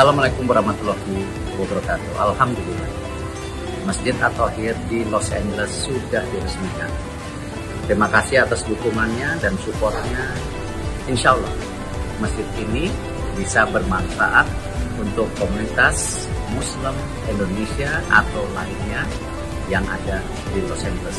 Assalamualaikum warahmatullahi wabarakatuh. Alhamdulillah. Masjid At-Tahir di Los Angeles sudah diresmikan. Terima kasih atas dukungannya dan supportnya. Insya Allah, masjid ini bisa bermanfaat untuk komunitas Muslim Indonesia atau lainnya yang ada di Los Angeles.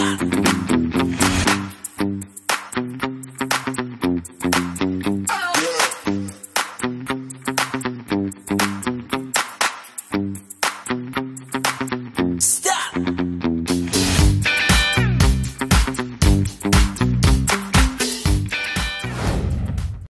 Bye.